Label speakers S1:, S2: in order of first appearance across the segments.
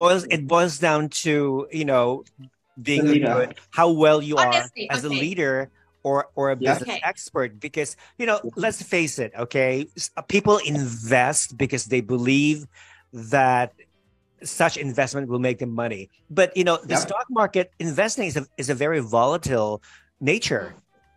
S1: boils it boils down to you know being
S2: The leader.
S1: good, how well you
S3: Honestly,
S1: are as a leader or or a business
S3: Okay.
S1: expert because you know let's face it okay uh, people invest because they believe that such investment will make them money but you know the
S2: Yep.
S1: stock market investing is a, is a very volatile nature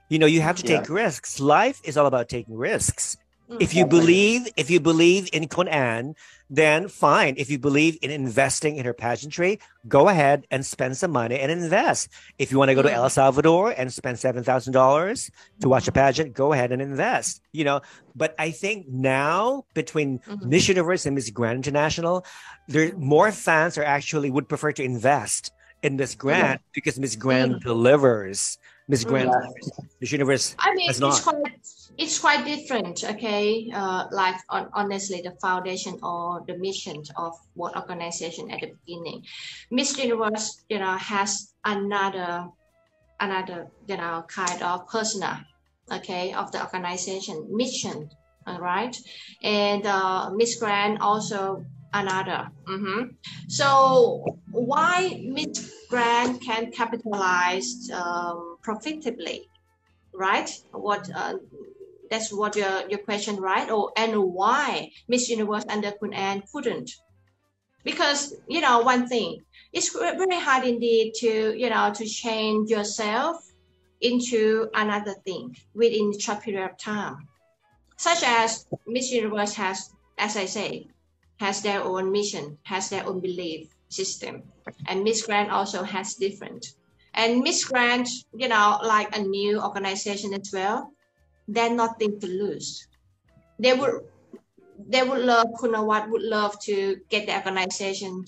S1: you know you have to
S2: Yeah.
S1: take risks life is all about taking risks. If you believe if you believe in Khun Anne, then fine. If you believe in investing in her pageantry, go ahead and spend some money and invest. If you want to go to. El Salvador and spend seven thousand dollars to watch a pageant, go ahead and invest. You know, but I think now between
S3: Mhm.
S1: Miss Universe and Miss Grand International, there more fans are actually would prefer to invest in Miss Grand because Miss Grand delivers. Miss Grand
S3: Mm.
S1: delivers. Miss Universe
S3: I mean,
S1: It's
S3: quite it's quite different. Okay, uh, like on, honestly, the foundation or the mission of what organization at the beginning, Miss Universe, you know, has another another you know kind of persona, okay, of the organization mission. All right, and uh, Miss Grand also another. Mhm. So why Miss Grand can capitalize um, profitably? right? What uh, that's what your your question, right? Or and why Miss Universe under Khun Anne couldn't? Because you know one thing, it's very hard indeed to you know to change yourself into another thing within a short period of time. Such as Miss Universe has, as I say, has their own mission, has their own belief system, and Miss Grand also has different. And Miss Grand, you know, like a new organization as well, they're nothing to lose. They would, they would love, Khun Nawat would love to get the organization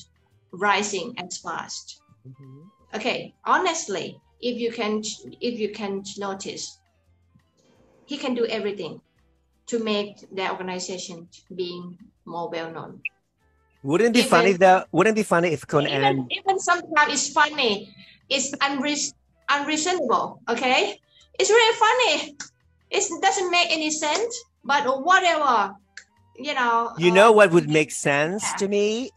S3: rising as fast. Mm-hmm. Okay, honestly, if you can, if you can notice, he can do everything to make the organization being more well known.
S1: Wouldn't it be funny though? Wouldn't it be funny if
S3: even,
S1: Khun Anne
S3: even sometimes it's funny it's unre- unreasonable okay it's really funny it doesn't make any sense but whatever you know
S1: You
S3: uh,
S1: know what would make sense to me?
S3: just-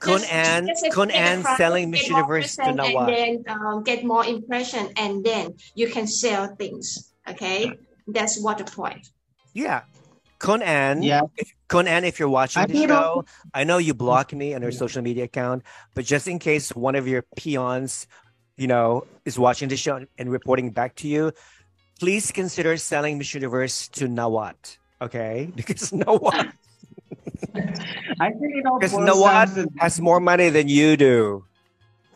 S1: Khun Anne,
S3: just get
S1: Khun Anne
S3: a price,
S1: selling Miss
S3: get more
S1: Universe to
S3: percent, and
S1: Nawat.
S3: then um, get more impression and then you can sell things okay that's what the point
S1: Yeah, Khun Anne.
S2: Yeah.
S1: If, Khun Anne, if you're watching
S2: I
S1: the show, I know you block me on your
S2: Yeah.
S1: social media account, but just in case one of your peons, you know, is watching the show and reporting back to you, please consider selling Miss Universe to Nawat. Okay, because Nawat
S2: I think it all
S1: Because Nawat has more money than you do.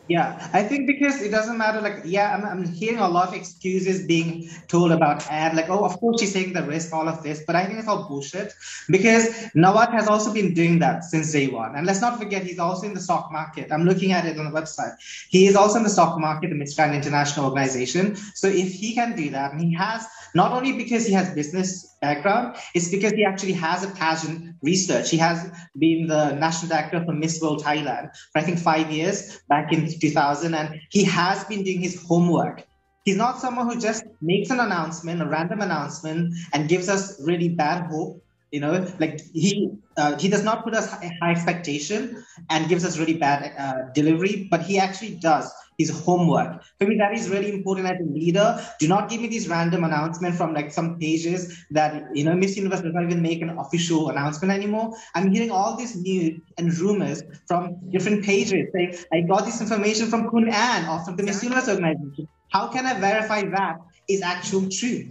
S2: Yeah, I think because it doesn't matter. Like, yeah, I'm, I'm hearing a lot of excuses being told about ad. Like, oh, of course she's taking the risk, all of this. But I think it's all bullshit because Nawat has also been doing that since day one. And let's not forget, he's also in the stock market. I'm looking at it on the website. He is also in the stock market, the Miss Grand International Organization. So if he can do that, and he has not only because he has business background, it's because he actually has a passion research. He has been the national director for Miss World Thailand for I think five years back in 2000, and he has been doing his homework. He's not someone who just makes an announcement, a random announcement, and gives us really bad hope. You know, like he uh, he does not put us high, high expectation and gives us really bad uh, delivery, but he actually does his homework. For me, that is really important as a leader. Do not give me these random announcements from like some pages that you know Miss Universe does not even make an official announcement anymore. I'm hearing all this news and rumors from different pages saying I got this information from Khun Anne or from the Miss Universe organization. How can I verify that is actual truth?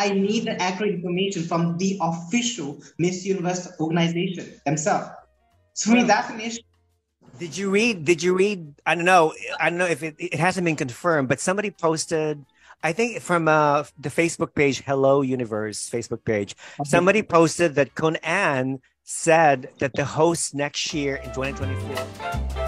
S2: I need the accurate information from the official Miss Universe organization themselves. So for me, that's an issue.
S1: Did you read? Did you read? I don't know. I don't know if it, it hasn't been confirmed, but somebody posted. I think from uh, the Facebook page, Hello Universe Facebook page, somebody posted that Khun Anne said that the host next year in 2024